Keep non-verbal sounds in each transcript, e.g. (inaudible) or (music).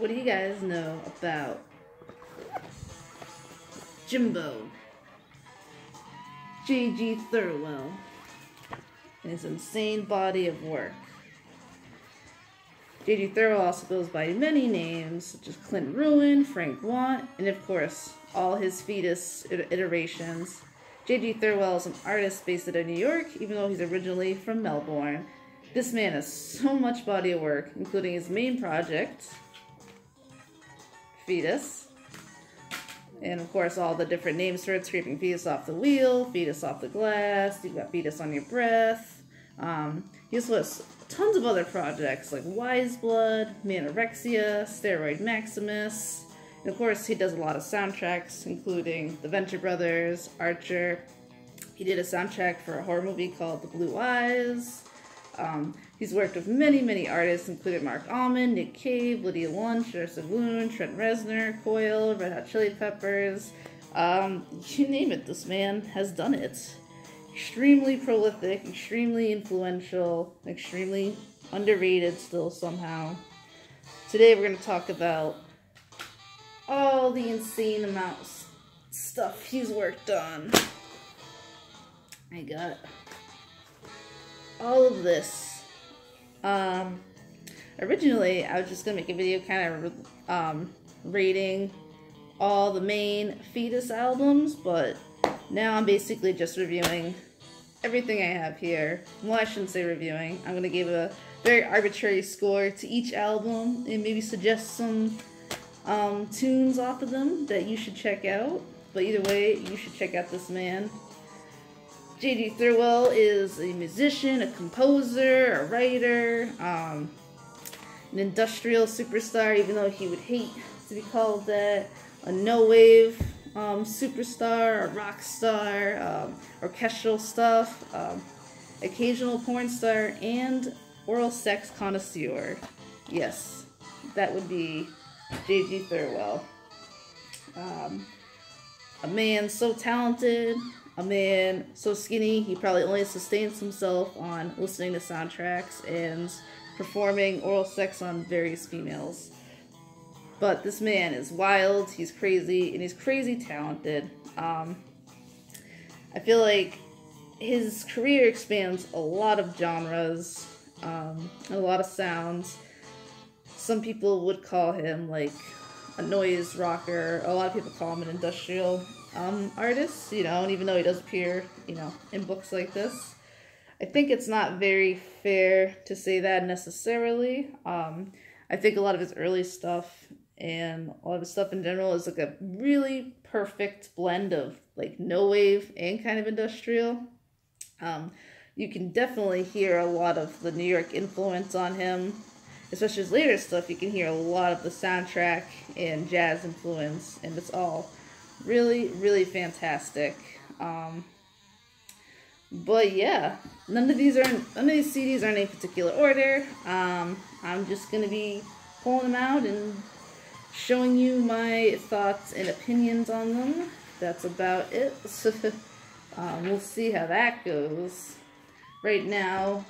what do you guys know about Jimbo? J.G. Thirlwell and his insane body of work. J.G. Thirlwell also goes by many names, such as Clint Ruin, Frank Want, and of course, all his Foetus iterations. J.G. Thirlwell is an artist based out of New York, even though he's originally from Melbourne. This man has so much body of work, including his main project, Foetus, and of course, all the different names for it scraping Foetus off the wheel, Foetus off the glass, you've got Foetus on your breath. Um, he also has tons of other projects like Wise Blood, Manorexia, Steroid Maximus. And of course, he does a lot of soundtracks, including The Venture Brothers, Archer. He did a soundtrack for a horror movie called The Blue Eyes. Um, he's worked with many, many artists, including Marc Almond, Nick Cave, Lydia Lunch, Jar Savoon, Trent Reznor, Coil, Red Hot Chili Peppers. Um, you name it, this man has done it. Extremely prolific, extremely influential, extremely underrated still somehow. Today we're going to talk about all the insane amounts stuff he's worked on. I got all of this. Um, originally, I was just gonna make a video kind of um, rating all the main Foetus albums, but now I'm basically just reviewing everything I have here. Well, I shouldn't say reviewing. I'm gonna give a very arbitrary score to each album and maybe suggest some um, tunes off of them that you should check out. But either way, you should check out this man. J.G. Thirlwell is a musician, a composer, a writer, um, an industrial superstar, even though he would hate to be called that, a no-wave um, superstar, a rock star, um, orchestral stuff, um, occasional porn star, and oral sex connoisseur. Yes, that would be J.G. Thirlwell. Um, a man so talented, a man so skinny he probably only sustains himself on listening to soundtracks and performing oral sex on various females. But this man is wild, he's crazy, and he's crazy talented. Um, I feel like his career expands a lot of genres, um, a lot of sounds. Some people would call him like a noise rocker. A lot of people call him an industrial um, artist, you know, and even though he does appear, you know, in books like this, I think it's not very fair to say that necessarily. Um, I think a lot of his early stuff and a lot of his stuff in general is like a really perfect blend of like no wave and kind of industrial. Um, you can definitely hear a lot of the New York influence on him, especially his later stuff. You can hear a lot of the soundtrack and jazz influence, and it's all really, really fantastic. Um, but yeah, none of these are none of these CDs are in any particular order. Um, I'm just gonna be pulling them out and showing you my thoughts and opinions on them. That's about it. (laughs) um, we'll see how that goes. Right now,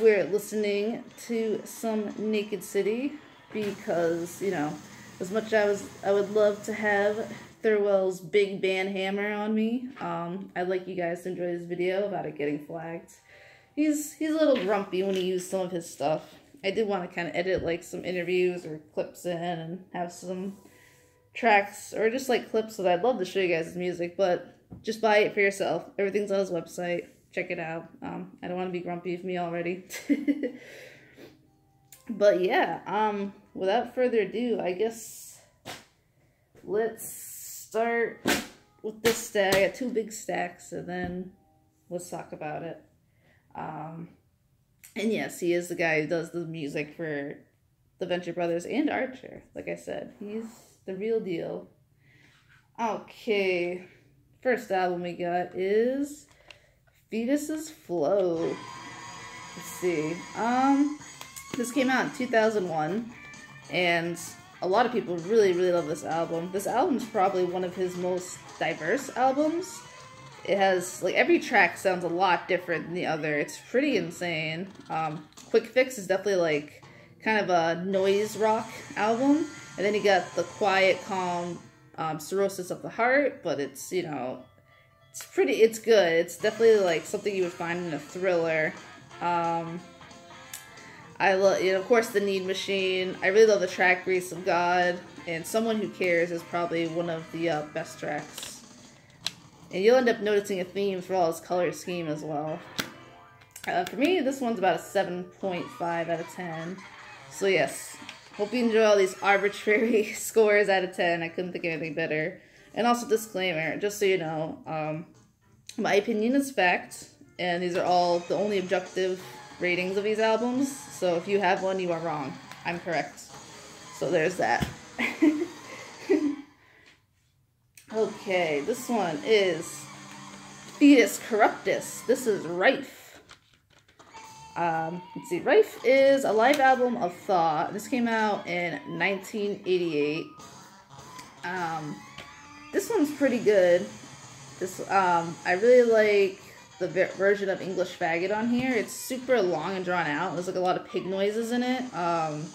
we're listening to some Naked City because you know as much as I was I would love to have Thirlwell's big band hammer on me. Um, I'd like you guys to enjoy this video about it getting flagged. He's he's a little grumpy when he used some of his stuff. I did want to kind of edit like some interviews or clips in and have some tracks or just like clips that I'd love to show you guys his music, but just buy it for yourself. Everything's on his website. Check it out. Um, I don't want to be grumpy with me already. (laughs) but yeah, um, without further ado, I guess let's start with this stack. I got two big stacks, and then let's talk about it. Um, and yes, he is the guy who does the music for the Venture Brothers and Archer. Like I said, he's the real deal. Okay, first album we got is Foetus's Flow. Let's see. Um, this came out in 2001, and a lot of people really, really love this album. This album is probably one of his most diverse albums. It has, like, every track sounds a lot different than the other. It's pretty insane. Um, Quick Fix is definitely, like, kind of a noise rock album. And then you got the quiet, calm um, Cirrhosis of the Heart, but it's, you know, it's pretty, it's good. It's definitely like something you would find in a thriller. Um, I love, know, of course, the Need Machine. I really love the track Grace of God, and Someone Who Cares is probably one of the uh, best tracks. And you'll end up noticing a theme for all his color scheme as well. Uh, for me, this one's about a 7.5 out of 10. So yes, hope you enjoy all these arbitrary (laughs) scores out of 10. I couldn't think of anything better. And also disclaimer, just so you know, um, my opinion is fact, and these are all the only objective ratings of these albums. So if you have one, you are wrong. I'm correct. So there's that. (laughs) okay, this one is Foetus Corruptus. This is Rife. Um, let's see, Rife is a live album of Thaw. This came out in 1988. Um, this one's pretty good. This um, I really like the version of English Faggot on here. It's super long and drawn out. There's like a lot of pig noises in it. Um,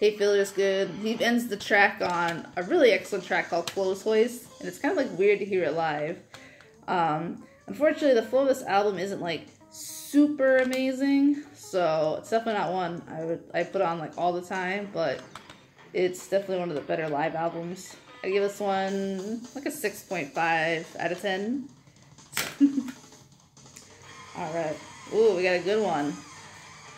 hey Philly is good. He ends the track on a really excellent track called Clothes Hoist, and it's kind of like weird to hear it live. Um, unfortunately, the flow of this album isn't like super amazing. So it's definitely not one I would I put on like all the time, but it's definitely one of the better live albums. I give this one like a 6.5 out of 10. (laughs) Alright. Ooh, we got a good one.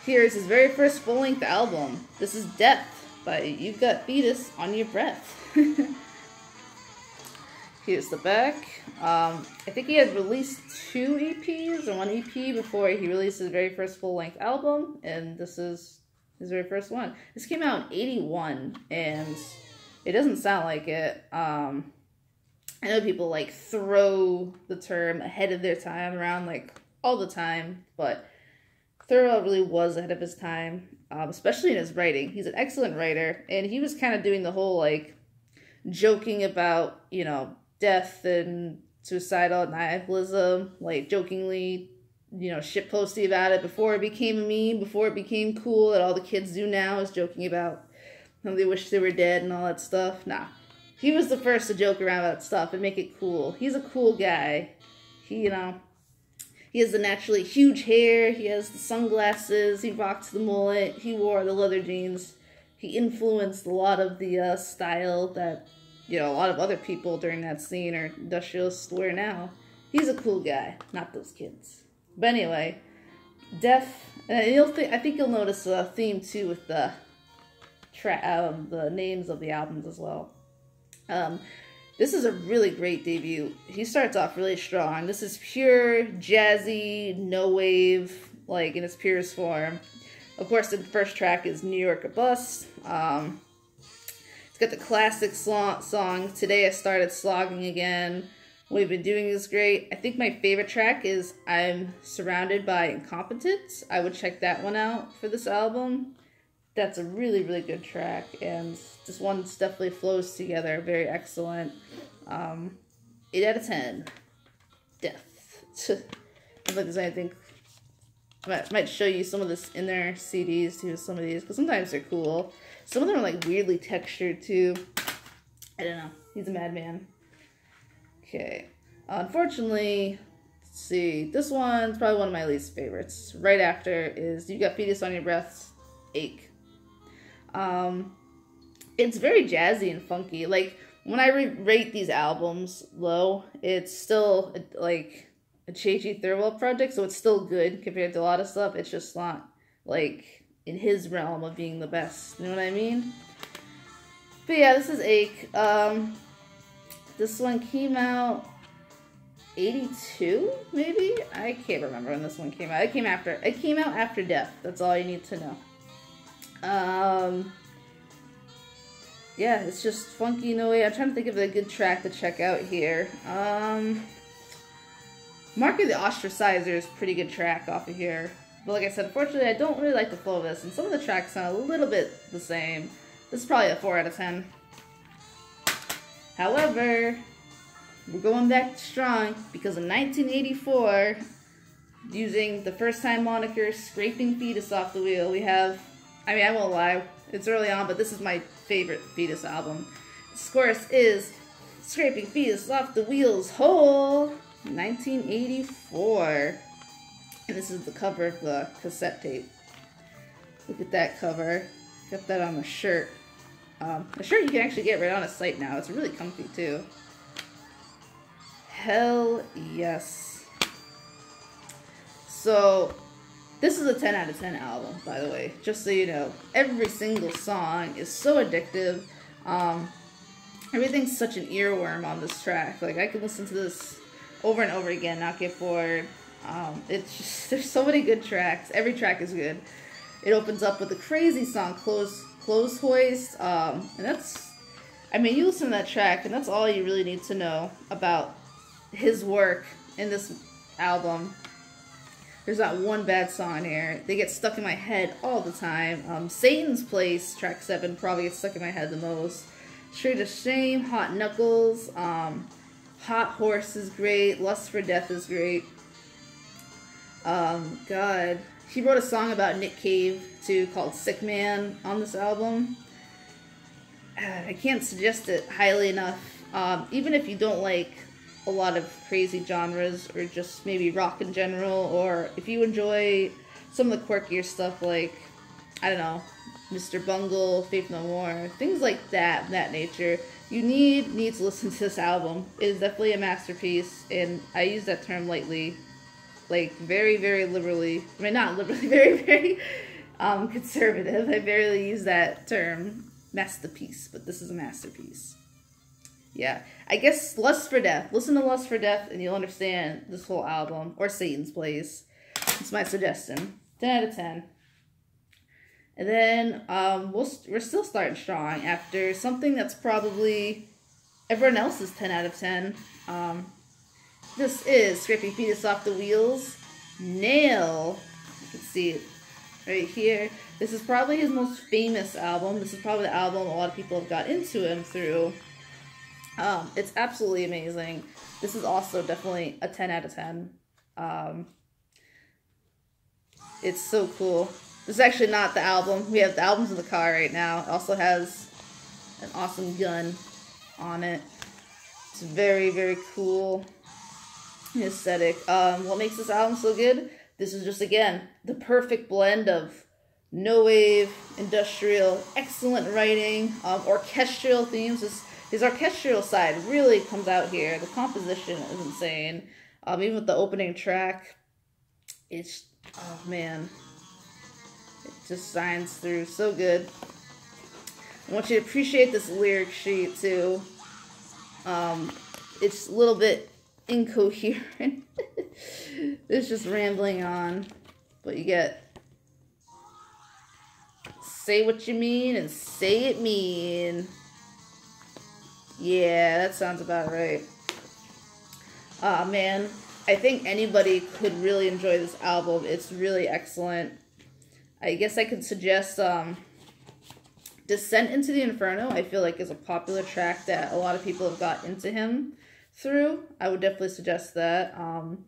Here's his very first full-length album. This is Deaf by You've Got Foetus on Your Breath. (laughs) Here's the back. Um, I think he had released two EPs or one EP before he released his very first full length album, and this is his very first one. This came out in 81, and it doesn't sound like it. Um, I know people like throw the term ahead of their time around like all the time, but Thurl really was ahead of his time, um, especially in his writing. He's an excellent writer, and he was kind of doing the whole like joking about, you know, death and suicidal nihilism, like jokingly, you know, shit posting about it before it became a meme, before it became cool that all the kids do now is joking about how they wish they were dead and all that stuff. Nah. He was the first to joke around about stuff and make it cool. He's a cool guy. He, you know, he has the naturally huge hair, he has the sunglasses, he rocks the mullet, he wore the leather jeans. He influenced a lot of the uh, style that you know, a lot of other people during that scene are industrialists wear now. He's a cool guy, not those kids. But anyway, Deaf, and you'll th- I think you'll notice a theme too with the tra- um, the names of the albums as well. Um, this is a really great debut. He starts off really strong. This is pure jazzy, no wave, like in its purest form. Of course, the first track is New York a Bus. Um, it's got the classic song, Today I Started Slogging Again. What we've been doing is great. I think my favorite track is I'm Surrounded by Incompetence. I would check that one out for this album. That's a really, really good track, and this one definitely flows together. Very excellent. Um, 8 out of 10. Deaf. (laughs) I don't think there's anything I might, show you some of this in their CDs too, some of these, because sometimes they're cool. Some of them are like weirdly textured too. I don't know. He's a madman. Okay. Unfortunately, let's see. This one's probably one of my least favorites. Right after is You Got Foetus on Your Breath, Ache. Um, it's very jazzy and funky. Like, when I rate these albums low, it's still like a J.G. Thirlwell project, so it's still good compared to a lot of stuff. It's just not like in his realm of being the best. You know what I mean? But yeah, this is Ache. Um, this one came out 82, maybe? I can't remember when this one came out. It came after. It came out after Deaf. That's all you need to know. Um, yeah, it's just funky in a way. I'm trying to think of a good track to check out here. Um, Mark of the Ostracizer is pretty good track off of here. But like I said, unfortunately, I don't really like the flow of this, and some of the tracks sound a little bit the same. This is probably a 4 out of 10. However, we're going back strong because in 1984, using the first time moniker Scraping Foetus off the wheel, we have I mean, I won't lie, it's early on, but this is my favorite Foetus album. Chorus is Scraping Foetus Off the Wheels Hole, 1984. And this is the cover of the cassette tape. Look at that cover. Got that on the shirt. Um, the shirt you can actually get right on a site now. It's really comfy too. Hell yes. So, this is a 10 out of 10 album, by the way, just so you know. Every single song is so addictive. Um, everything's such an earworm on this track. Like, I could listen to this over and over again, not get bored. Um, it's just, (laughs) there's so many good tracks. Every track is good. It opens up with a crazy song, Clothes, Clothes Hoist. Um, and that's, I mean, you listen to that track, and that's all you really need to know about his work in this album. There's not one bad song here. They get stuck in my head all the time. Um, Satan's Place, track 7, probably gets stuck in my head the most. Straight to Shame, Hot Knuckles, um, Hot Horse is great. Lust for Death is great. Um, God, she wrote a song about Nick Cave too called Sick Man on this album. (sighs) I can't suggest it highly enough. Um, even if you don't like a lot of crazy genres or just maybe rock in general, or if you enjoy some of the quirkier stuff like, I don't know, Mr. Bungle, Faith No More, things like that, that nature, you need need to listen to this album. It is definitely a masterpiece, and I use that term lightly like very, very liberally. I mean, not liberally, (laughs) very, very um, conservative. I barely use that term, masterpiece, but this is a masterpiece. Yeah, I guess Lust for Death. Listen to Lust for Death, and you'll understand this whole album or Satan's Place. It's my suggestion. Ten out of ten. And then um, we'll, we're still starting strong after something that's probably everyone else's 10 out of 10. Um, this is Scraping Foetus Off the Wheels. Nail. You can see it right here. This is probably his most famous album. This is probably the album a lot of people have got into him through. Um, it's absolutely amazing. This is also definitely a 10 out of 10. Um, it's so cool. This is actually not the album. We have the albums in the car right now. It also has an awesome gun on it. It's very, very cool aesthetic. Um, what makes this album so good? This is just, again, the perfect blend of no wave, industrial, excellent writing, um, orchestral themes. His orchestral side really comes out here. The composition is insane. Um, even with the opening track, it's, oh man, it just shines through so good. I want you to appreciate this lyric sheet too. Um, it's a little bit (laughs) incoherent. (laughs) it's just rambling on. But you get say what you mean and say it mean. Yeah, that sounds about right. Ah, oh, man. I think anybody could really enjoy this album. It's really excellent. I guess I could suggest um, Descent into the Inferno. I feel like is a popular track that a lot of people have got into him through. I would definitely suggest that. Um,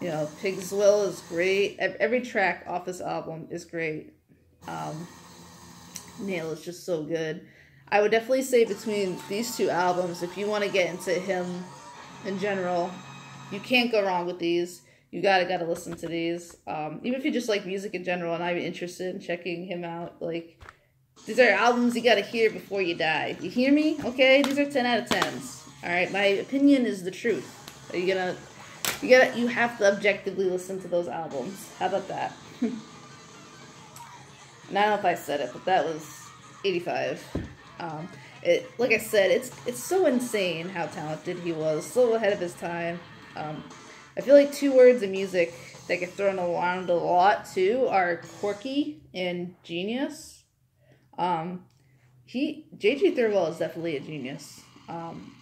you know, Pig's Will is great. Every track off this album is great. Um, Nail is just so good. I would definitely say between these two albums, if you want to get into him in general, you can't go wrong with these. You gotta gotta listen to these. Um, even if you just like music in general and I'm interested in checking him out, like these are albums you gotta hear before you die. You hear me? Okay, these are ten out of tens. All right, my opinion is the truth. Are you gonna, you gotta, you have to objectively listen to those albums. How about that? (laughs) and I don't know if I said it, but that was 85. Um, it, like I said, it's it's so insane how talented he was, so ahead of his time. Um, I feel like two words in music that get thrown around a lot too are quirky and genius. Um, he J.G. Thirlwell is definitely a genius. Um,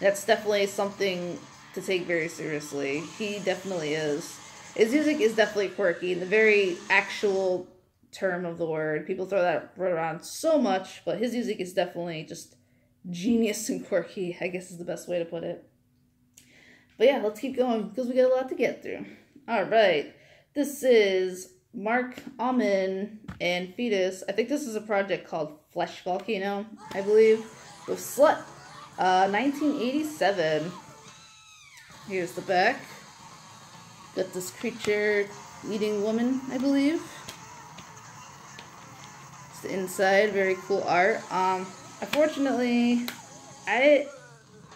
that's definitely something to take very seriously. He definitely is. His music is definitely quirky the very actual term of the word. People throw that word around so much, but his music is definitely just genius and quirky, I guess is the best way to put it. But yeah, let's keep going because we got a lot to get through. All right. This is Marc Almond and Foetus. I think this is a project called Flesh Volcano, I believe, with Slut. Uh, 1987. Here's the back. Got this creature eating woman, I believe. It's inside, very cool art. Um, unfortunately, I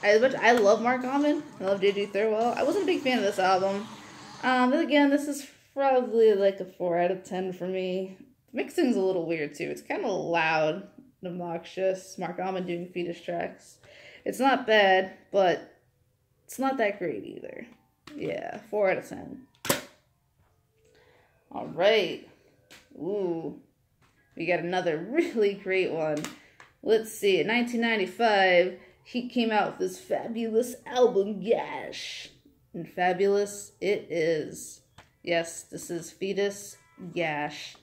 I, I love Marc Almond. I love J.G. Thirlwell. I wasn't a big fan of this album. Um, but again, this is probably like a 4 out of 10 for me. Mixing's a little weird too. It's kind of loud obnoxious. Marc Almond doing Foetus tracks. It's not bad, but it's not that great either. Yeah, 4 out of 10. Alright. Ooh. We got another (laughs) really great one. Let's see. In 1995, he came out with this fabulous album, Gash. And fabulous it is. Yes, this is Foetus Gash.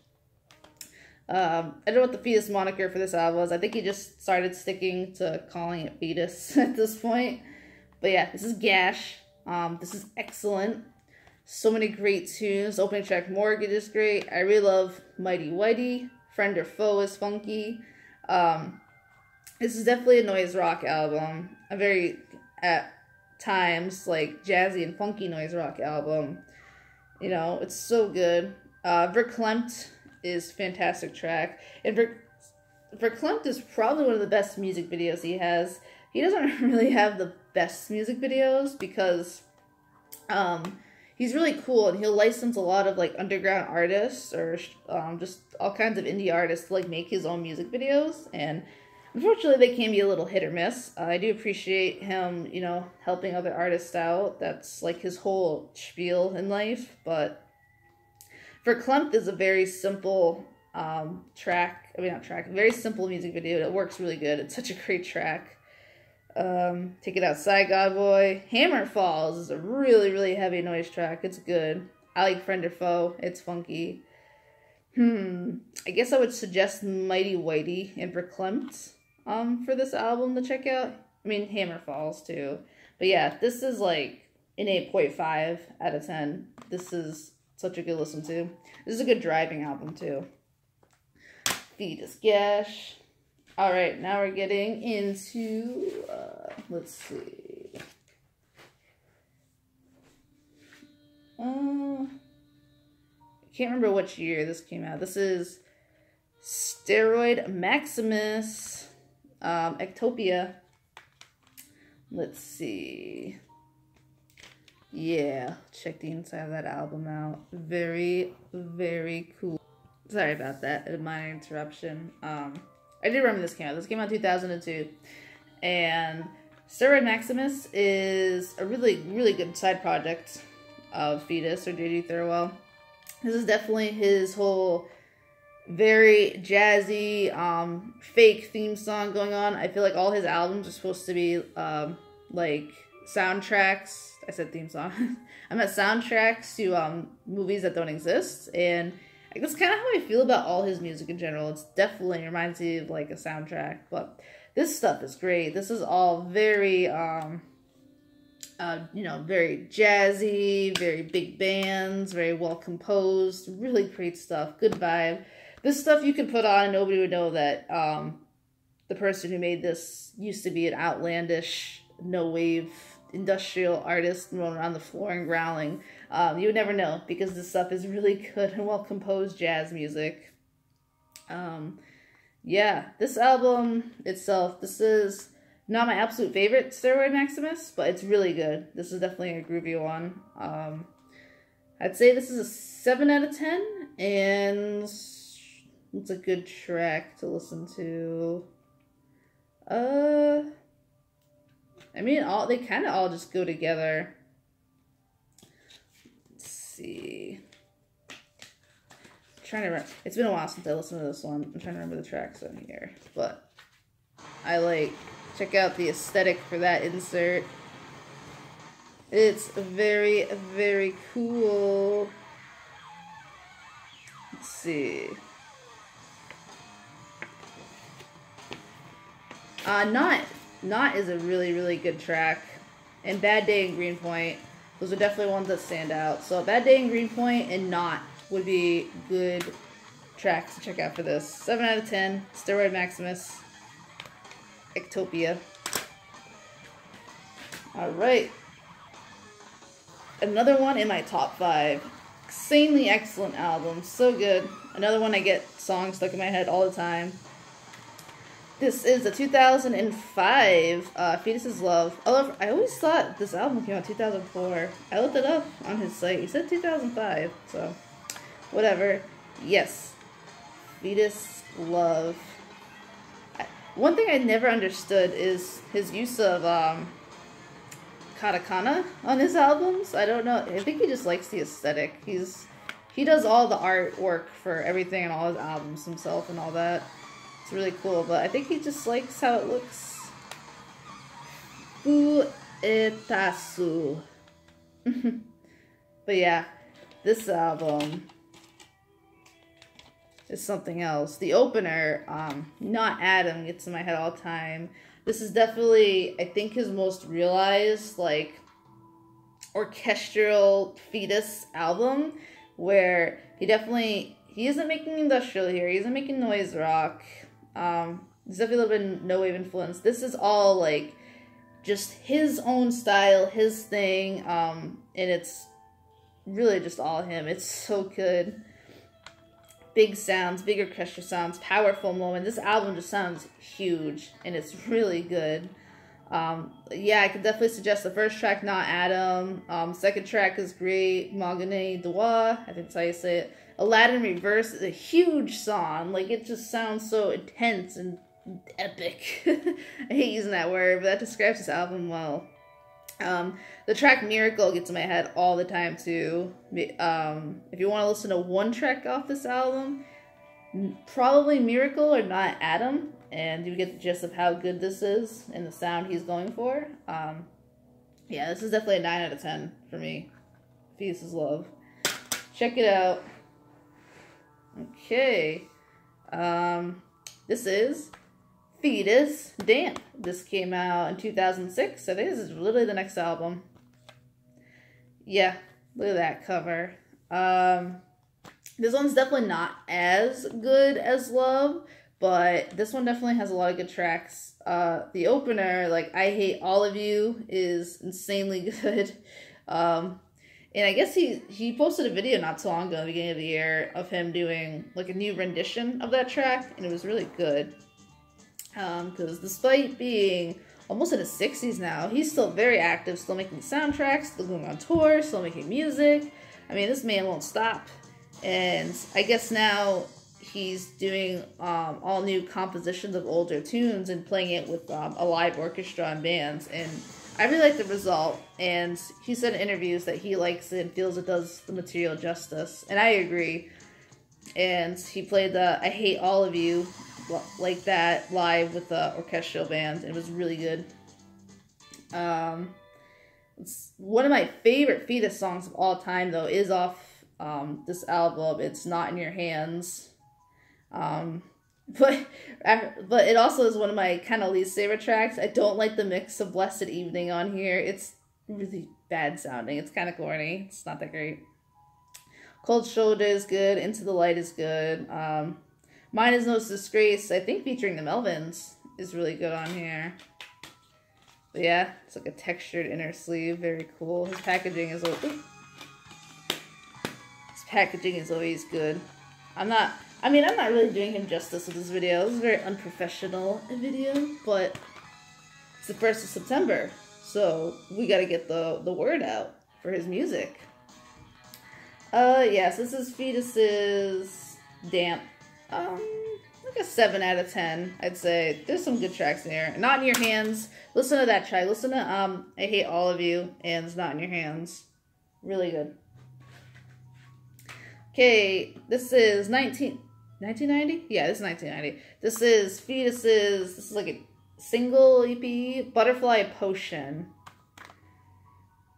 Um, I don't know what the Foetus moniker for this album was. I think he just started sticking to calling it Foetus (laughs) at this point. But yeah, this is Gash. Um, this is excellent. So many great tunes. Opening track Mortgage is great. I really love Mighty Whitey. Friend or Foe is funky. Um, this is definitely a noise rock album. A very, at times, like jazzy and funky noise rock album. You know, it's so good. Uh, Verklempt is fantastic track. And Ver- Verklempt is probably one of the best music videos he has. He doesn't (laughs) really have the best music videos because um, he's really cool and he'll license a lot of like underground artists or um, just all kinds of indie artists to like make his own music videos and Unfortunately, they can be a little hit or miss. Uh, I do appreciate him, you know, helping other artists out. That's like his whole spiel in life. But Verklempt is a very simple um, track. I mean, not track. Very simple music video. It works really good. It's such a great track. Um, Take It Outside, Godboy. Hammer Falls is a really, really heavy noise track. It's good. I like Friend or Foe. It's funky. Hmm. I guess I would suggest Mighty Whitey and Verklempt um, for this album to check out. I mean, Hammer Falls too. But yeah, this is like an 8.5 out of 10. This is such a good listen to. This is a good driving album too. Foetus Gash. All right, now we're getting into, uh, let's see. Uh, I can't remember which year this came out. This is Steroid Maximus um, Ectopia. Let's see. Yeah, check the inside of that album out. Very, very cool. Sorry about that, minor interruption. Um, I did remember this came out. This came out 2002. And Steroid Maximus is a really, really good side project of Foetus or J.G. Thirlwell. This is definitely his whole very jazzy, um, fake theme song going on. I feel like all his albums are supposed to be um, like soundtracks. I said theme song. (laughs) I meant soundtracks to um, movies that don't exist, and that's kind of how I feel about all his music in general. It's definitely reminds me of like a soundtrack, but this stuff is great. This is all very, um, uh, you know, very jazzy, very big bands, very well composed, really great stuff. Good vibe this stuff you can put on and nobody would know that um, the person who made this used to be an outlandish, no wave industrial artist rolling around the floor and growling. Um, you would never know because this stuff is really good and well composed jazz music. Um, yeah, this album itself, this is not my absolute favorite Steroid Maximus, but it's really good. This is definitely a groovy one. Um, I'd say this is a 7 out of 10, and it's a good track to listen to. Uh, I mean, all they kind of all just go together. Let's see. I'm trying to remember. It's been a while since I listened to this one. I'm trying to remember the tracks on here, but I like check out the aesthetic for that insert. It's very, very cool. Let's see. Uh, Not. Not is a really, really good track. And Bad Day and Greenpoint. Those are definitely ones that stand out. So Bad Day and Greenpoint and Not would be good tracks to check out for this. 7 out of 10, Steroid Maximus, Ectopia. Alright. Another one in my top 5. Insanely excellent album, so good. Another one I get songs stuck in my head all the time. This is a 2005 uh, Foetus's Love. I always thought this album came out 2004. I looked it up on his site. He said 2005, so whatever. Yes, Foetus Love. One thing I never understood is his use of um, katakana on his albums. I don't know. I think he just likes the aesthetic. He's he does all the artwork for everything and all his albums himself and all that. It's really cool, but I think he just likes how it looks. Fuetasu. (laughs) but yeah, this album is something else. The opener, um, not Adam, gets in my head all the time. This is definitely, I think, his most realized, like, orchestral Foetus album, where he definitely, he isn't making industrial here, he isn't making noise rock, um, there's definitely a little bit no wave influence. This is all like just his own style, his thing, um, and it's really just all him. It's so good. Big sounds, big orchestra sounds, powerful moment. This album just sounds huge, and it's really good. Um, yeah, I could definitely suggest the first track, Not Adam. Um, second track is great, Magane Dwa. I think that's how you say it. Aladdin Reverse is a huge song. Like, it just sounds so intense and epic. (laughs) I hate using that word, but that describes this album well. Um, the track Miracle gets in my head all the time, too. Um, if you want to listen to one track off this album, probably Miracle or Not Adam, and you get the gist of how good this is and the sound he's going for. Um, yeah, this is definitely a 9 out of 10 for me. Peace is love. Check it out. Okay. Um, this is Foetus Damp. This came out in 2006. so this is literally the next album. Yeah, look at that cover. Um, this one's definitely not as good as Love, but this one definitely has a lot of good tracks. Uh, the opener, like I Hate All of You, is insanely (laughs) good. Um, and I guess he he posted a video not so long ago, the beginning of the year, of him doing like a new rendition of that track, and it was really good. Because um, despite being almost in his 60s now, he's still very active, still making soundtracks, still going on tour, still making music. I mean, this man won't stop. And I guess now he's doing um, all new compositions of older tunes and playing it with um, a live orchestra and bands. And I really like the result, and he said in interviews that he likes it and feels it does the material justice, and I agree. And he played the "I Hate All of You" like that live with the orchestral band. And it was really good. Um, it's one of my favorite Foetus songs of all time, though, is off um, this album. It's "Not in Your Hands." Um, but but it also is one of my kind of least favorite tracks. I don't like the mix of Blessed Evening on here. It's really bad sounding. It's kind of corny. It's not that great. Cold Shoulder is good. Into the Light is good. Um, Mine is No Disgrace, I think featuring the Melvins, is really good on here. But yeah, it's like a textured inner sleeve. Very cool. His packaging is... His packaging is always good. I'm not... I mean, I'm not really doing him justice with this video. This is a very unprofessional video, but it's the 1st of September, so we gotta get the, the word out for his music. Uh, yes, this is Foetus's Damp. Um, like a 7 out of 10, I'd say. There's some good tracks in here. Not in Your Hands. Listen to that track. Listen to um, I Hate All of You and It's Not in Your Hands. Really good. Okay, this is 19... 1990? Yeah, this is 1990. This is Foetus's, this is like a single EP, Butterfly Potion.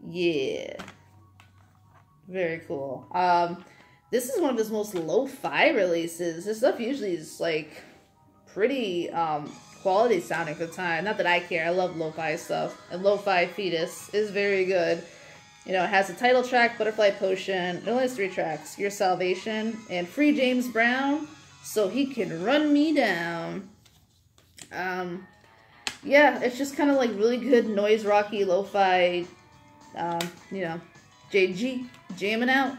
Yeah. Very cool. Um, this is one of his most lo-fi releases. His stuff usually is like pretty um, quality sounding for the time. Not that I care. I love lo-fi stuff. And lo-fi Foetus is very good. You know, it has a title track, Butterfly Potion. It only has three tracks: Your Salvation and Free James Brown, so he can run me down. Um, yeah, it's just kind of like really good noise rocky lo-fi. Um, you know, JG jamming out.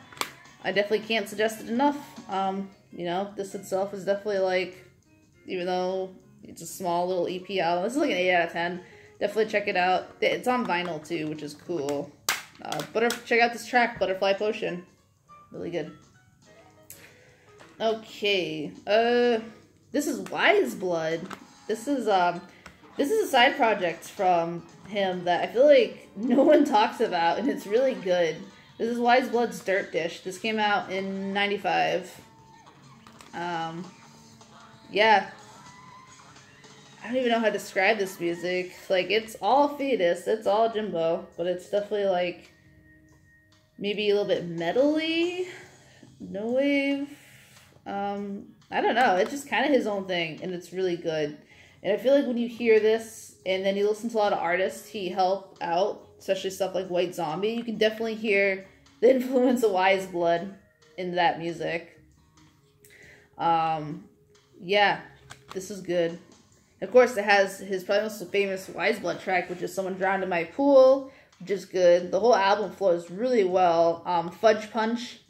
I definitely can't suggest it enough. Um, you know, this itself is definitely like, even though it's a small little EP album, this is like an 8 out of 10. Definitely check it out. It's on vinyl too, which is cool. Uh, butter check out this track, Butterfly Potion. Really good. Okay. Uh, this is Wise Blood. This is um, this is a side project from him that I feel like (laughs) no one talks about, and it's really good. This is Wise Blood's Dirt Dish. This came out in '95. Um, yeah. I don't even know how to describe this music. Like, it's all Foetus, it's all Jimbo, but it's definitely like maybe a little bit metally, no wave. Um, I don't know. It's just kind of his own thing, and it's really good. And I feel like when you hear this, and then you listen to a lot of artists he helped out, especially stuff like White Zombie, you can definitely hear the (laughs) influence of Wise Blood in that music. Um, yeah, this is good. Of course, it has his probably most famous Wise Blood track, which is "Someone Drowned in My Pool," is good. The whole album flows really well. Um, Fudge Punch,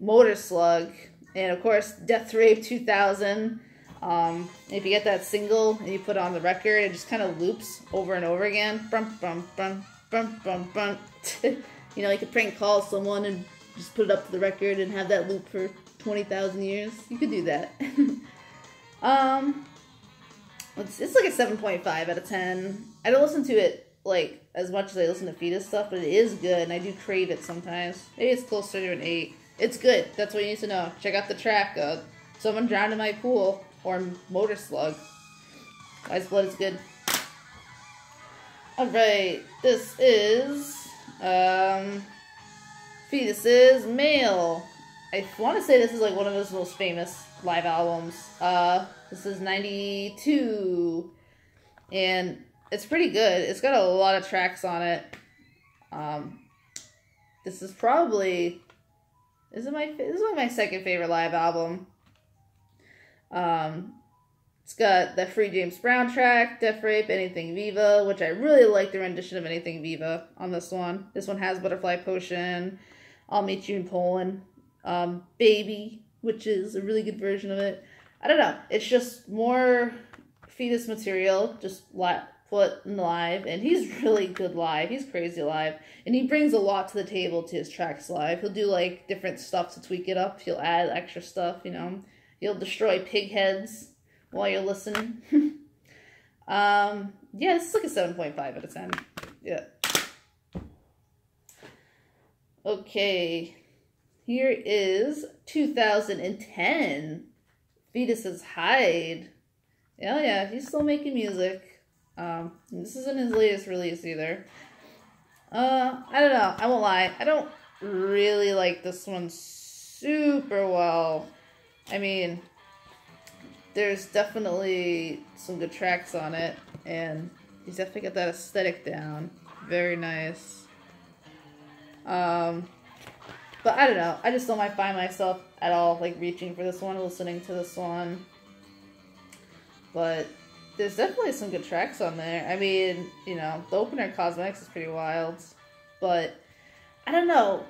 Motor Slug, and of course, Death Rave 2000. Um, if you get that single and you put it on the record, it just kind of loops over and over again. Brum, brum, brum, brum, brum, brum. (laughs) you know, you could prank call someone and just put it up to the record and have that loop for 20,000 years. You could do that. (laughs) um, it's, it's like a 7.5 out of 10. I don't listen to it like as much as I listen to Foetus stuff, but it is good and I do crave it sometimes. Maybe it's closer to an 8. It's good. That's what you need to know. Check out the track. Uh, Someone drowned in my pool or Motor Slug. Wise Blood is good. Alright, this is um Foetus's Male. I want to say this is like one of his most famous live albums. Uh this is 92 and it's pretty good. It's got a lot of tracks on it. Um this is probably this is my this is like my second favorite live album. Um, it's got the Free James Brown track, Death Rape, Anything Viva, which I really like the rendition of Anything Viva on this one. This one has Butterfly Potion, I'll Meet You in Poland, um, Baby, which is a really good version of it. I don't know. It's just more Foetus material, just put live, and he's (laughs) really good live. He's crazy live, and he brings a lot to the table to his tracks live. He'll do like different stuff to tweak it up. He'll add extra stuff, you know. You'll destroy pig heads while you're listening. (laughs) um, yeah, this is like a 7.5 out of 10. Yeah. Okay. Here is 2010. Foetus's Hide. Yeah, yeah, he's still making music. Um, this isn't his latest release either. Uh, I don't know. I won't lie. I don't really like this one super well. I mean, there's definitely some good tracks on it, and he's definitely got that aesthetic down. Very nice. Um, but I don't know. I just don't find myself at all like reaching for this one, listening to this one. But there's definitely some good tracks on there. I mean, you know, the opener Cosmetics is pretty wild, but I don't know.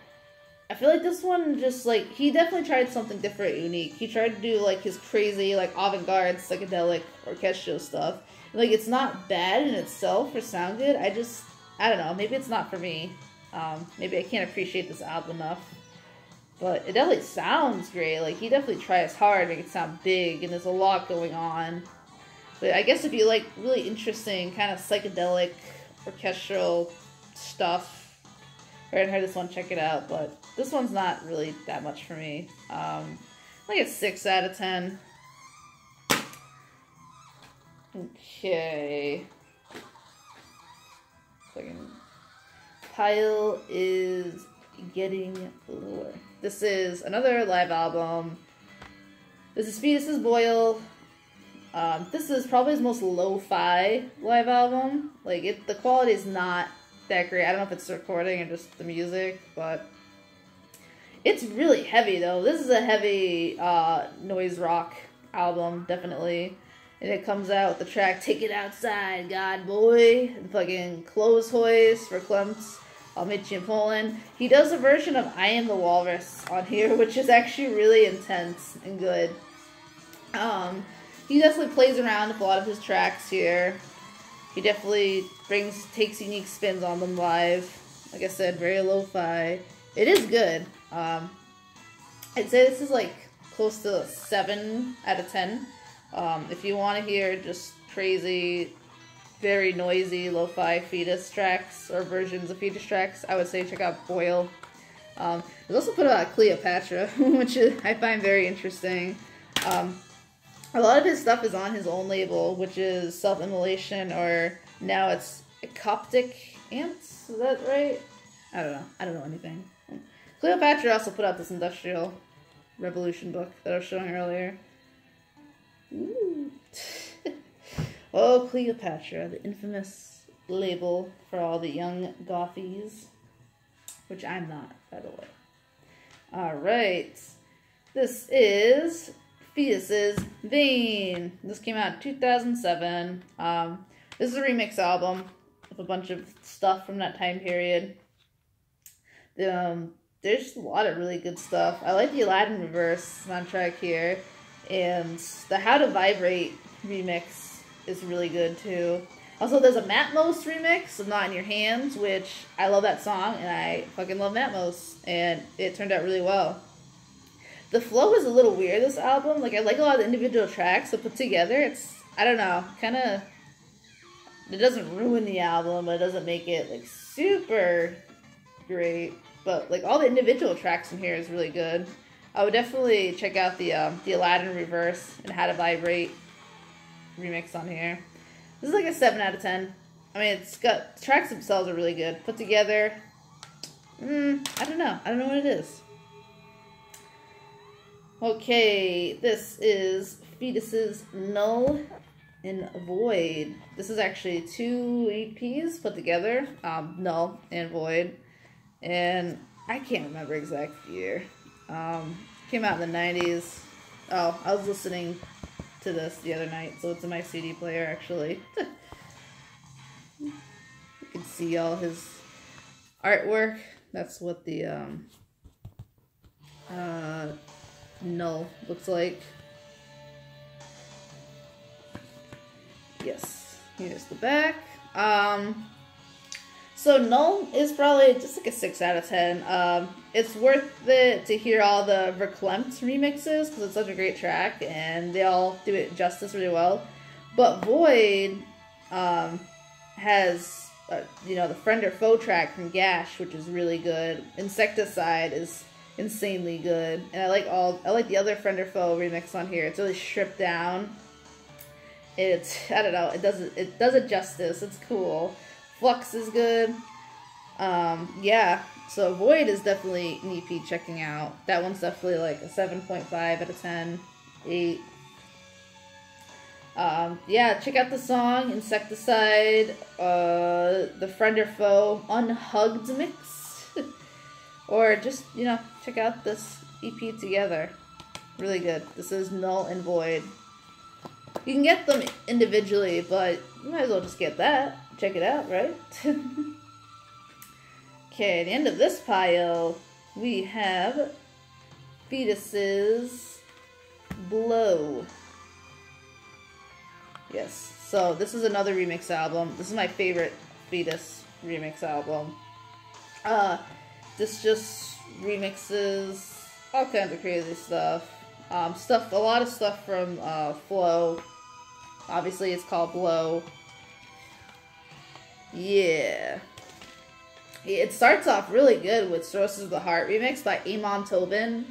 I feel like this one just like he definitely tried something different, unique. He tried to do like his crazy like avant-garde psychedelic orchestral stuff. Like it's not bad in itself or sound good. I just I don't know. Maybe it's not for me. Um, maybe I can't appreciate this album enough. But it definitely sounds great. Like he definitely tries hard to make it sound big, and there's a lot going on. But I guess if you like really interesting kind of psychedelic orchestral stuff, I haven't heard this one, check it out. But this one's not really that much for me. Um, like a 6 out of 10. Okay. Pile is getting lower. This is another live album. This is Foetus's Boil. Um, this is probably his most lo-fi live album. Like, it, the quality is not that great. I don't know if it's recording or just the music, but it's really heavy though. This is a heavy uh, noise rock album, definitely. And it comes out with the track "Take It Outside," God boy, and fucking "Clothes Hoist" for Klemts. I'll meet you in Poland. He does a version of "I Am the Walrus" on here, (laughs) which is actually really intense and good. Um, he definitely plays around with a lot of his tracks here. He definitely brings takes unique spins on them live. Like I said, very lo-fi. It is good. Um, I'd say this is like close to seven out of ten. Um, if you want to hear just crazy, very noisy lo-fi Foetus tracks or versions of Foetus tracks, I would say check out Boil. Um, there's also put out Cleopatra, (laughs) which is, I find very interesting. Um, a lot of his stuff is on his own label, which is Self-Immolation, or now it's Ectopic Ants. Is that right? I don't know. I don't know anything. Cleopatra also put out this Industrial Revolution book that I was showing earlier. Ooh. (laughs) oh, Cleopatra, the infamous label for all the young gothies, which I'm not, by the way. All right, this is Foetus's Vein. This came out in 2007. Um, this is a remix album of a bunch of stuff from that time period. Um, there's a lot of really good stuff. I like the Aladdin Reverse soundtrack here, and the How to Vibrate remix is really good too. Also, there's a Matmos remix of Not in Your Hands, which I love that song, and I fucking love Matmos, and it turned out really well. The flow is a little weird, this album. Like, I like a lot of the individual tracks, but put together, it's, I don't know, kind of, it doesn't ruin the album, but it doesn't make it, like, super great. But like all the individual tracks in here is really good. I would definitely check out the um, the Aladdin Reverse and How to Vibrate remix on here. This is like a seven out of ten. I mean, it's got tracks themselves are really good put together. Mm, I don't know. I don't know what it is. Okay, this is Foetus's Null and Void. This is actually two EPs put together, um, Null and Void and I can't remember exact year. Um, came out in the 90s. Oh, I was listening to this the other night, so it's in my CD player actually. (laughs) you can see all his artwork. That's what the um, uh, null looks like. Yes, here's the back. Um, so Null is probably just like a 6 out of 10. Um, it's worth it to hear all the Verklemmt remixes because it's such a great track and they all do it justice really well. But Void um, has, uh, you know, the Friend or Foe track from Gash, which is really good. Insecticide is insanely good. And I like all, I like the other Friend or Foe remix on here. It's really stripped down. It's, I don't know, it does it, it does it justice. It's cool. Flux is good. Um, yeah, so Void is definitely an EP checking out. That one's definitely like a 7.5 out of 10, 8. Um, yeah, check out the song Insecticide, uh, the Friend or Foe Unhugged mix. Or just, you know, check out this EP together. Really good. This is Null and Void. You can get them individually, but you might as well just get that check it out, right? (laughs) okay, the end of this pile, we have Foetus's Blow. Yes, so this is another remix album. This is my favorite Foetus remix album. Uh, this just remixes all kinds of crazy stuff. Um, stuff, a lot of stuff from uh, Flow. Obviously, it's called Blow. Yeah. It starts off really good with Cirrhosis of the Heart remix by Amon Tobin.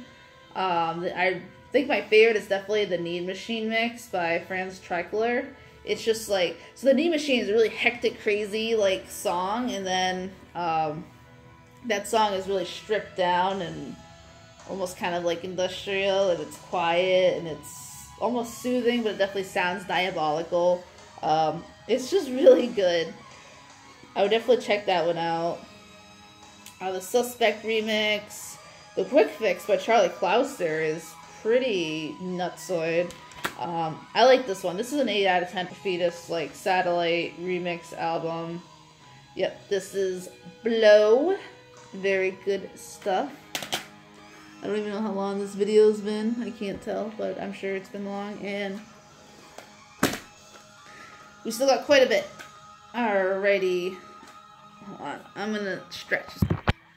Um, I think my favorite is definitely the Need Machine mix by Franz Treichler. It's just like so the Need Machine is a really hectic, crazy like song, and then um, that song is really stripped down and almost kind of like industrial, and it's quiet and it's almost soothing, but it definitely sounds diabolical. Um, it's just really good. I would definitely check that one out. Uh, the Suspect remix, the Quick Fix by Charlie Clouser is pretty nutsoid. Um, I like this one. This is an 8 out of 10 for Foetus, like, satellite remix album. Yep, this is Blow. Very good stuff. I don't even know how long this video's been. I can't tell, but I'm sure it's been long. And we still got quite a bit. Alrighty. Hold on. I'm gonna stretch.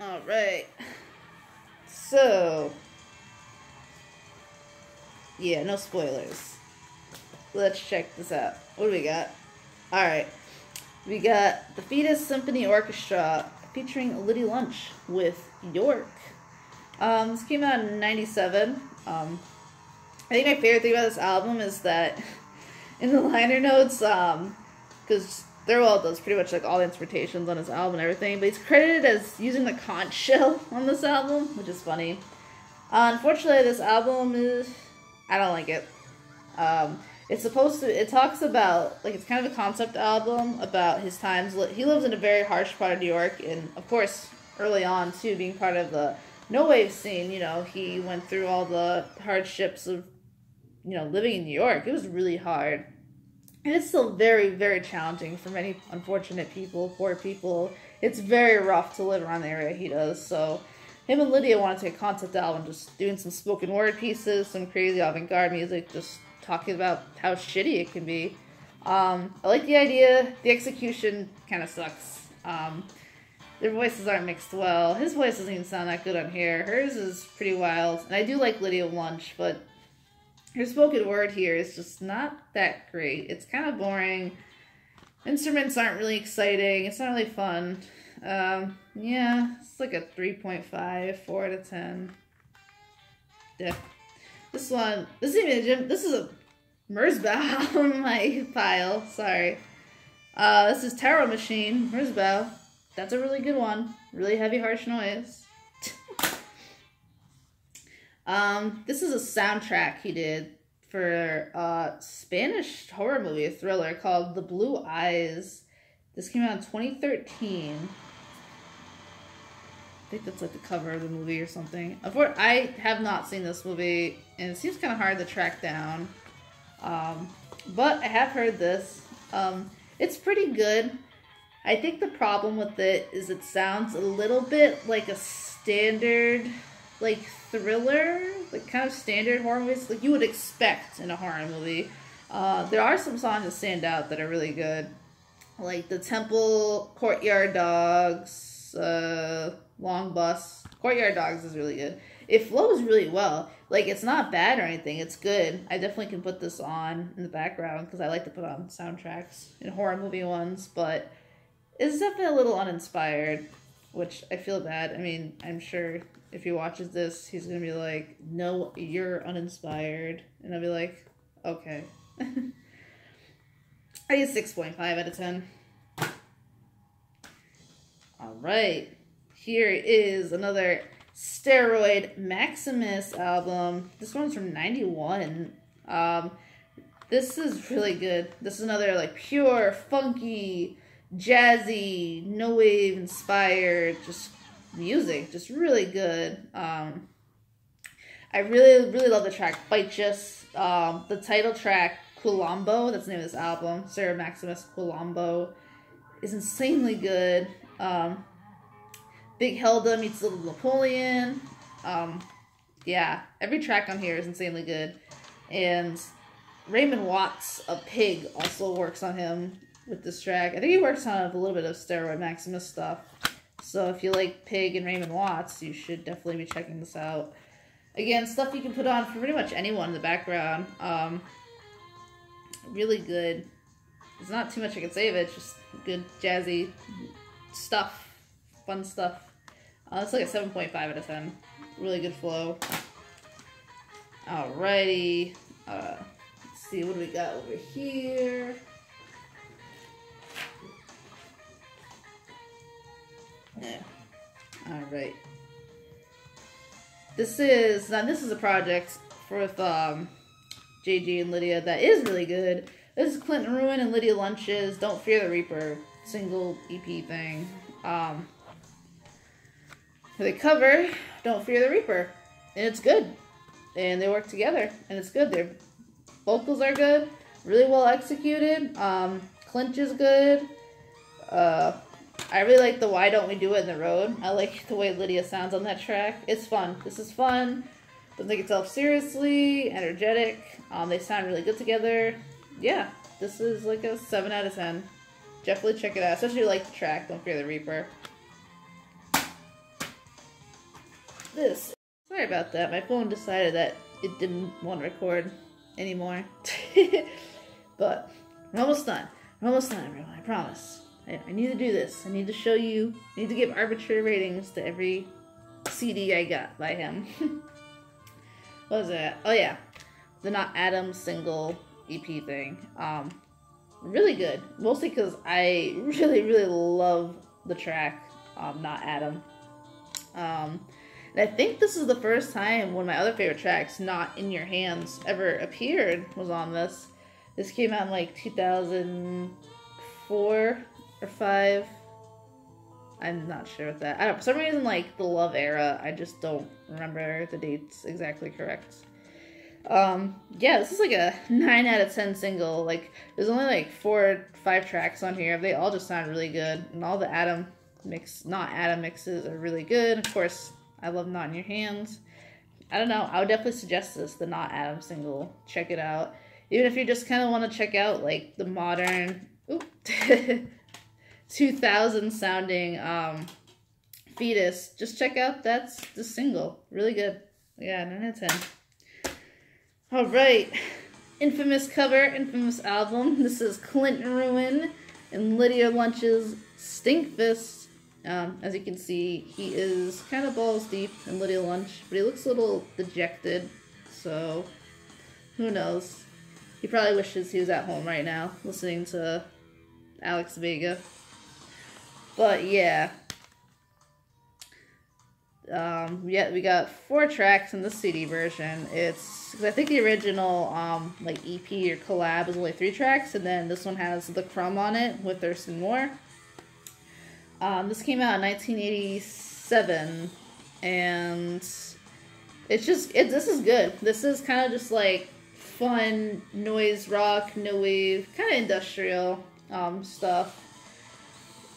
Alright. So. Yeah, no spoilers. Let's check this out. What do we got? Alright. We got the Foetus Symphony Orchestra featuring Lydia Lunch with York. Um, this came out in 97. Um, I think my favorite thing about this album is that (laughs) in the liner notes, um, because Thirlwell does pretty much like all the interpretations on his album and everything, but he's credited as using the conch (laughs) shell on this album, which is funny. Uh, unfortunately, this album is, I don't like it. Um, it's supposed to, it talks about, like, it's kind of a concept album about his times. He lives in a very harsh part of New York, and of course, early on, too, being part of the no wave scene, you know, he went through all the hardships of, you know, living in New York. It was really hard. And it's still very, very challenging for many unfortunate people, poor people. It's very rough to live around the area he does. So, him and Lydia wanted to a concept album, just doing some spoken word pieces, some crazy avant garde music, just talking about how shitty it can be. Um, I like the idea. The execution kind of sucks. Um, their voices aren't mixed well. His voice doesn't even sound that good on here. Hers is pretty wild. And I do like Lydia Lunch, but her spoken word here is just not that great. It's kind of boring. Instruments aren't really exciting. It's not really fun. Um, yeah, it's like a 3.5, 4 out of 10. Yeah. This one, this is even, this is a Merzbow (laughs) on my pile. Sorry. Uh, this is Tarot Machine, Merzbow. That's a really good one. Really heavy, harsh noise. (laughs) um, this is a soundtrack he did for a Spanish horror movie, a thriller called The Blue Eyes. This came out in 2013. I think that's like the cover of the movie or something. I have not seen this movie, and it seems kind of hard to track down. Um, but I have heard this. Um, it's pretty good. I think the problem with it is it sounds a little bit like a standard, like thriller, like kind of standard horror movies, like you would expect in a horror movie. Uh, there are some songs that stand out that are really good, like the Temple Courtyard Dogs, uh, Long Bus. Courtyard Dogs is really good. It flows really well. Like it's not bad or anything. It's good. I definitely can put this on in the background because I like to put on soundtracks in horror movie ones, but it's definitely a little uninspired, which I feel bad. I mean, I'm sure if he watches this, he's gonna be like, "No, you're uninspired," and I'll be like, "Okay." (laughs) I point five out of ten. All right, here is another Steroid Maximus album. This one's from '91. Um, this is really good. This is another like pure, funky jazzy, no wave inspired, just music, just really good. Um, I really, really love the track Bite Just. Um, the title track, Quilombo, that's the name of this album, Steroid Maximus Quilombo, is insanely good. Um, Big Helda meets Little Napoleon. Um, yeah, every track on here is insanely good. And Raymond Watts of Pig also works on him with this track. I think he works on a little bit of Steroid Maximus stuff. So if you like Pig and Raymond Watts, you should definitely be checking this out. Again, stuff you can put on for pretty much anyone in the background. Um, really good. There's not too much I can say of it. It's just good jazzy stuff. Fun stuff. Uh, it's like a 7.5 out of 10. Really good flow. Alrighty. Uh, let's see, what do we got over here? Yeah. All right. This is now. This is a project with um, JG and Lydia that is really good. This is Clint Ruin and Lydia Lunch's. Don't fear the Reaper. single EP thing. Um, the cover, Don't Fear the Reaper. And it's good. And they work together. And it's good. Their vocals are good. Really well executed. Um, Clinch is good. Uh, I really like the Why Don't We Do It in the Road. I like the way Lydia sounds on that track. It's fun. This is fun. Doesn't take itself seriously. Energetic. Um, they sound really good together. Yeah, this is like a 7 out of 10. Definitely check it out. Especially like the track, Don't Fear the Reaper. This. Sorry about that. My phone decided that it didn't want to record anymore. (laughs) but we're almost done. We're almost done, everyone. I promise. I, I need to do this. I need to show you. I need to give arbitrary ratings to every CD I got by him. (laughs) what was that? Oh yeah, the Not Adam single EP thing. Um, really good. Mostly because I (laughs) really, really love the track, um, Not Adam. Um, and I think this is the first time one of my other favorite tracks, Not In Your Hands, ever appeared, was on this. This came out in like 2004 or 5. I'm not sure with that. I don't, for some reason, like the Love era, I just don't remember the dates exactly correct. Um, yeah, this is like a 9 out of 10 single. Like, there's only like four, five tracks on here. They all just sound really good. And all the Adam mix, not Adam mixes are really good. Of course, I love Not in Your Hands. I don't know. I would definitely suggest this, the Not Adam single. Check it out. Even if you just kind of want to check out like the modern, (laughs) 2000 sounding um, Foetus, just check out that's the single. Really good. Yeah, 9 out of 10. All right. Infamous cover, infamous album. This is Clint Ruin and Lydia Lunch's Stinkfist. Um, as you can see, he is kind of balls deep in Lydia Lunch, but he looks a little dejected, so who knows. He probably wishes he was at home right now, listening to Alan Vega. But yeah. Um, yeah, we got four tracks in the CD version. It's, cause I think the original, um, like EP or collab is only three tracks, and then this one has The Crumb on it with Thurston Moore. Um, this came out in 1987, and it's just it. This is good. This is kind of just like fun noise rock, no wave, kind of industrial um, stuff.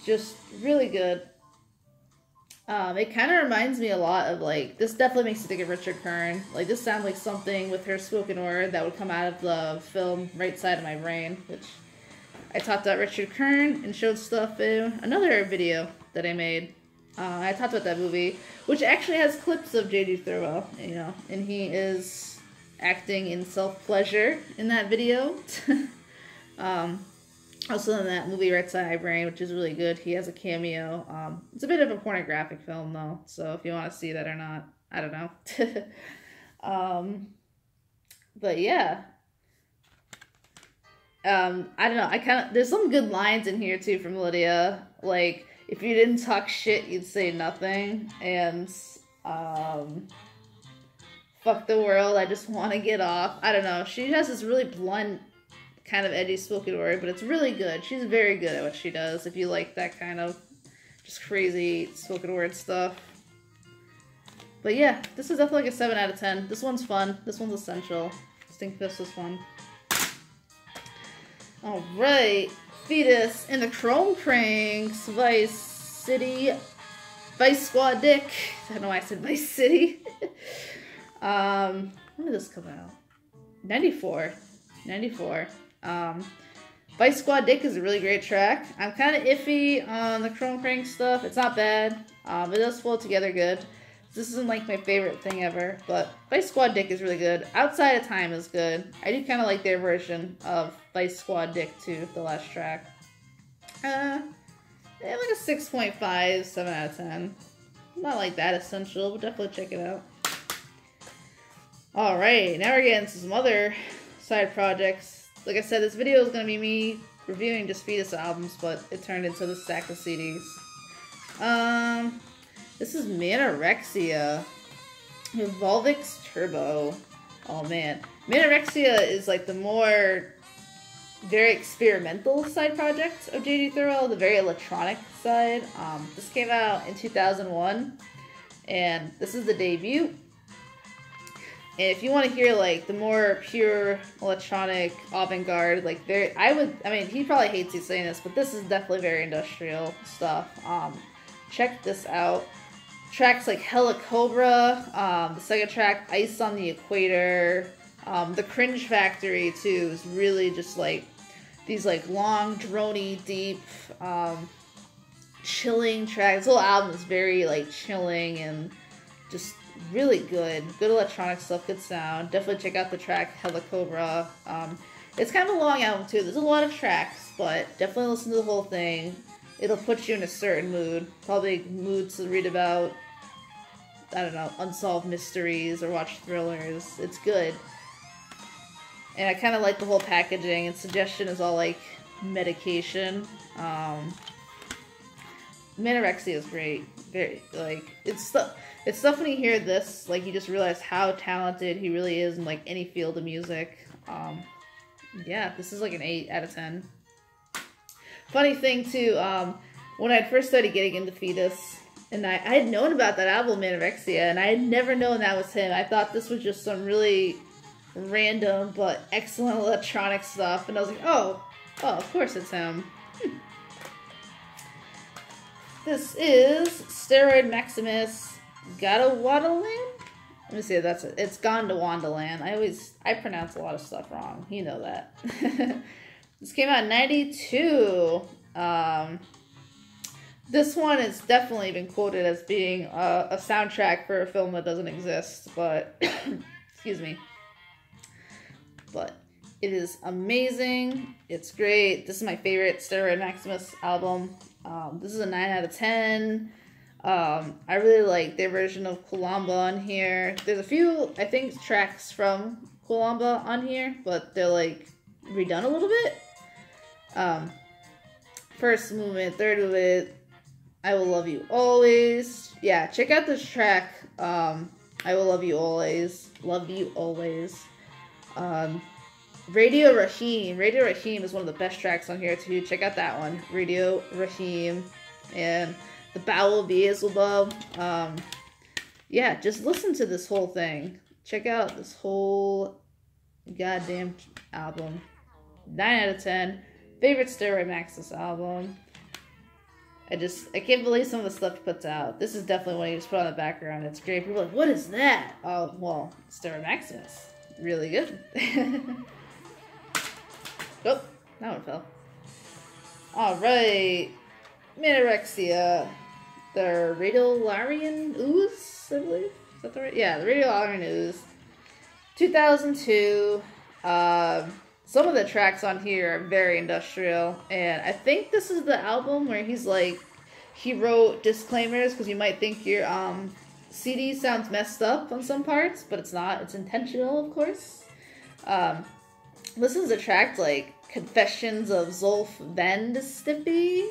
Just really good. Um, it kind of reminds me a lot of like this. Definitely makes me think of Richard Kern. Like this sounds like something with her spoken word that would come out of the film Right Side of My Brain, which I talked about Richard Kern and showed stuff in another video that I made. Uh, I talked about that movie, which actually has clips of J.G. Thirlwell, you know, and he is acting in self pleasure in that video. (laughs) um, also in that movie Red Side Brain, which is really good, he has a cameo. Um, it's a bit of a pornographic film though, so if you want to see that or not, I don't know. (laughs) um, but yeah, um, I don't know. I kind of there's some good lines in here too from Lydia. Like if you didn't talk shit, you'd say nothing, and um, fuck the world. I just want to get off. I don't know. She has this really blunt, kind of edgy spoken word, but it's really good. She's very good at what she does. If you like that kind of just crazy spoken word stuff. But yeah, this is definitely like a 7 out of 10. This one's fun. This one's essential. Stinkfist is fun. Alright, Foetus in the Chrome Cranks, Vice City, Vice Squad Dick. I don't know why I said Vice City. (laughs) um, when did this come out? 94. 94. Um, Vice Squad Dick is a really great track. I'm kind of iffy on the Chrome Crank stuff. It's not bad. Um, it does flow together good. This isn't like my favorite thing ever, but Vice Squad Dick is really good. Outside of Time is good. I do kind of like their version of Vice Squad Dick too, the last track. Uh, yeah, like a 6.5, 7 out of 10. Not like that essential, but definitely check it out. Alright, now we're getting some other side projects. Like I said, this video is going to be me reviewing just Foetus albums, but it turned into the stack of CDs. Um, this is Manorexia. Volvox Turbo. Oh man. Manorexia is like the more very experimental side project of JG Thirlwell, the very electronic side. Um, this came out in 2001, and this is the debut. And if you want to hear like the more pure electronic avant-garde, like there, I would. I mean, he probably hates you saying this, but this is definitely very industrial stuff. Um, check this out. Tracks like Helicobra, um, the second track, Ice on the Equator, um, the Cringe Factory too is really just like these like long, drony, deep, um, chilling tracks. Whole album is very like chilling and just really good. Good electronic stuff, good sound. Definitely check out the track Helicobra. Um, it's kind of a long album too. There's a lot of tracks, but definitely listen to the whole thing. It'll put you in a certain mood. Probably moods to read about, I don't know, unsolved mysteries or watch thrillers. It's good. And I kind of like the whole packaging. And suggestion is all like medication. Um, Manorexia is great. Very like it's stuff. It's stuff when you hear this, like you just realize how talented he really is in like any field of music. Um, yeah, this is like an eight out of ten. Funny thing too, um, when I first started getting into Foetus, and I, I had known about that album Manorexia, and I had never known that was him. I thought this was just some really random but excellent electronic stuff, and I was like, oh, oh, of course it's him. Hmm. This is Steroid Maximus Gotta Wonderland? Let me see if that's it. It's Gone to Wonderland. I always, I pronounce a lot of stuff wrong. You know that. (laughs) this came out in 92. Um, this one has definitely been quoted as being a, a soundtrack for a film that doesn't exist, but, (coughs) excuse me but it is amazing. It's great. This is my favorite Steroid Maximus album. Um, this is a 9 out of 10. Um, I really like their version of Quilombo on here. There's a few, I think, tracks from Quilombo on here, but they're like redone a little bit. Um, first movement, third movement, I Will Love You Always. Yeah, check out this track. Um, I Will Love You Always. Love You Always. Um, Radio Rahim. Radio Rahim is one of the best tracks on here too. Check out that one. Radio Rahim And the Bowel of Beelzebub. Um, yeah, just listen to this whole thing. Check out this whole goddamn album. 9 out of 10. Favorite Steroid Maximus album. I just, I can't believe some of the stuff he puts out. This is definitely one you just put on the background. It's great. People are like, what is that? Oh, well, Steroid Maximus really good. (laughs) oh, that one fell. Alright. Manorexia. The Radiolarian Ooze, I believe. Is that the right? Yeah, the Radiolarian Ooze. 2002. Um, some of the tracks on here are very industrial, and I think this is the album where he's like, he wrote disclaimers because you might think you're um CD sounds messed up on some parts, but it's not. It's intentional, of course. Um, listens to track like Confessions of Zulf Van Stippy.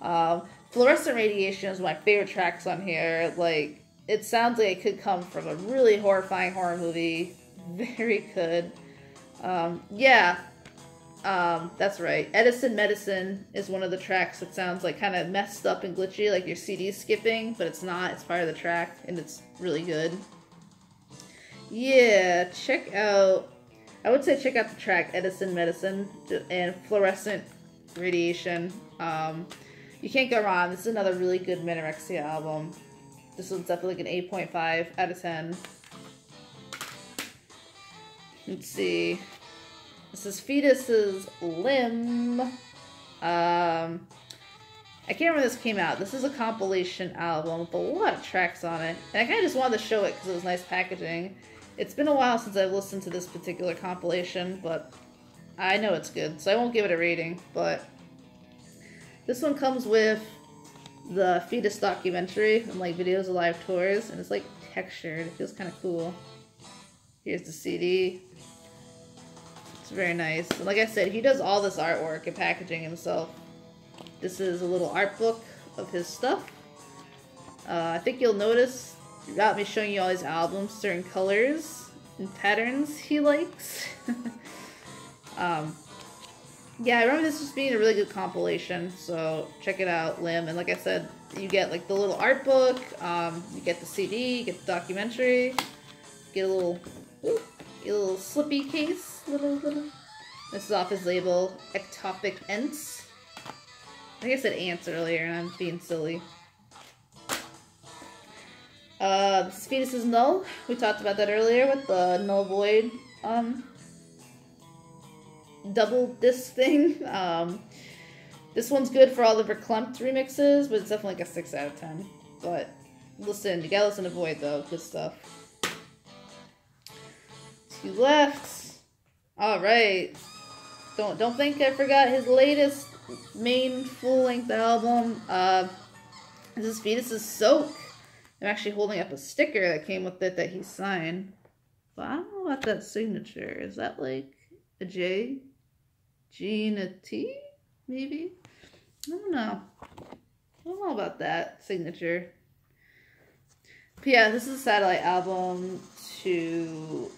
Um, Fluorescent Radiation is my favorite tracks on here. Like, it sounds like it could come from a really horrifying horror movie. (laughs) Very good. Um, yeah, um, that's right. Edison Medicine is one of the tracks that sounds like kind of messed up and glitchy, like your CD skipping, but it's not. It's part of the track, and it's really good. Yeah, check out. I would say check out the track Edison Medicine and Fluorescent Radiation. Um, you can't go wrong. This is another really good Manorexia album. This one's definitely like an 8.5 out of 10. Let's see. This is Foetus's Limb. Um, I can't remember this came out. This is a compilation album with a lot of tracks on it. And I kind of just wanted to show it because it was nice packaging. It's been a while since I've listened to this particular compilation, but I know it's good, so I won't give it a rating. But this one comes with the Foetus documentary and like videos of live tours, and it's like textured. It feels kind of cool. Here's the CD. Very nice. And like I said, he does all this artwork and packaging himself. This is a little art book of his stuff. Uh, I think you'll notice throughout me showing you all his albums, certain colors and patterns he likes. (laughs) um, yeah, I remember this just being a really good compilation, so check it out, Limb. And like I said, you get like the little art book, um, you get the CD, you get the documentary, get a little, little slippy case, little little. This is off his label, Ectopic Ents. I think I said ants earlier, and I'm being silly. Uh, Foetus is null. We talked about that earlier with the null void um, double disc thing. (laughs) Um, this one's good for all the Verklemmt remixes, but it's definitely like a 6 out of 10. But listen, you gotta listen to Void though, good stuff. Two left. Alright. Don't don't think I forgot his latest main full-length album. Uh, this is Foetus's Soak. I'm actually holding up a sticker that came with it that he signed. But I don't know about that signature. Is that like a J? G and a T? Maybe? I don't know. I don't know about that signature. But yeah, this is a satellite album to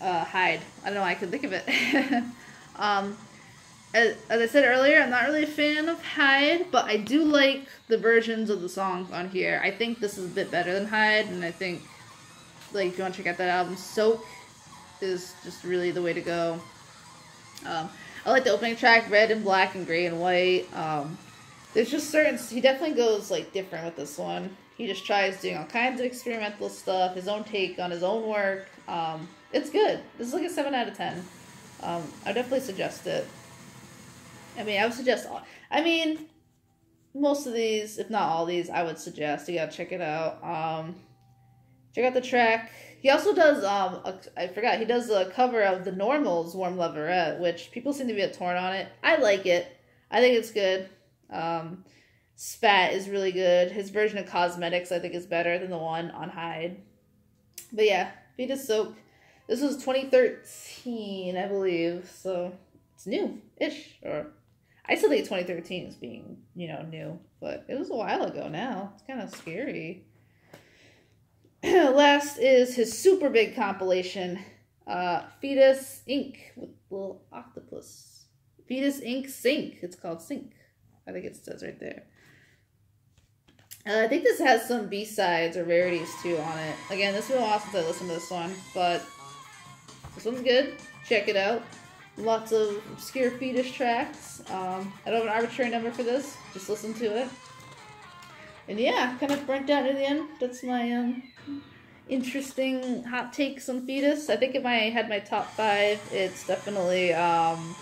uh, Hide. I don't know why I could think of it. (laughs) um, as, as I said earlier, I'm not really a fan of Hide, but I do like the versions of the songs on here. I think this is a bit better than Hide, and I think, like, if you want to check out that album, Soak is just really the way to go. Um, I like the opening track, red and black and gray and white. Um, there's just certain, he definitely goes, like, different with this one. He just tries doing all kinds of experimental stuff, his own take on his own work. Um, it's good. This is like a 7 out of 10. Um, I definitely suggest it. I mean, I would suggest. All, I mean, most of these, if not all these, I would suggest you gotta check it out. Um, check out the track. He also does. Um, a, I forgot he does a cover of the Normals' "Warm Leatherette," which people seem to be a torn on it. I like it. I think it's good. Um, Spat is really good. His version of Cosmetics, I think, is better than the one on Hide. But yeah, Foetus Soak. This was 2013, I believe, so it's new-ish, or I still think 2013 is being, you know, new, but it was a while ago now. It's kind of scary. (clears throat) Last is his super big compilation, uh, Foetus Inc. with little octopus. Foetus Inc. Sink. It's called Sink. I think it says right there. Uh, I think this has some B-sides or rarities too on it. Again, this has been a while since I listened to this one, but this one's good. Check it out. Lots of obscure Foetus tracks. Um, I don't have an arbitrary number for this. Just listen to it. And yeah, kind of burnt out at the end. That's my um, interesting hot takes on Foetus. I think if I had my top five, it's definitely um,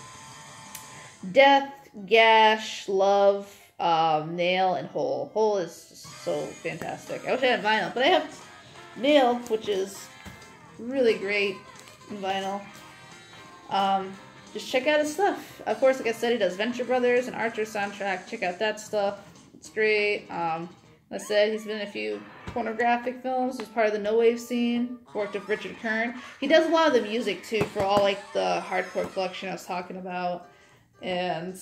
Deaf, gash, love, um, nail, and hole. Hole is so fantastic. I wish I had vinyl, but I have nail, which is really great in vinyl. Um, just check out his stuff. Of course, like I said, he does Venture Brothers and Archer soundtrack. Check out that stuff. It's great. Um, like I said, he's been in a few pornographic films. He's part of the no wave scene. Worked with Richard Kern. He does a lot of the music too for all like the hardcore collection I was talking about, and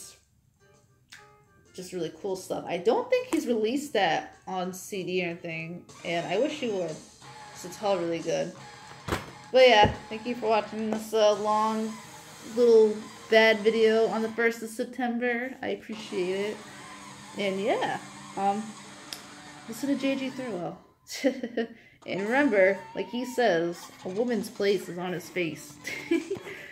just really cool stuff. I don't think he's released that on CD or anything, and I wish he would. it's all really good. But yeah, thank you for watching this uh, long little bad video on the 1st of September. I appreciate it. And yeah, um, listen to JG Thirlwell. (laughs) and remember, like he says, a woman's place is on his face. (laughs)